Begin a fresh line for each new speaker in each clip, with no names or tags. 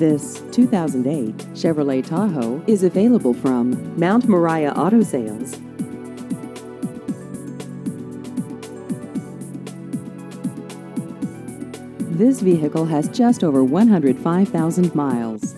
This 2008 Chevrolet Tahoe is available from Mount Moriah Auto Sales. This vehicle has just over 105,000 miles.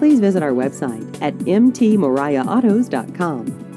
Please visit our website at mtmoriahautos.com.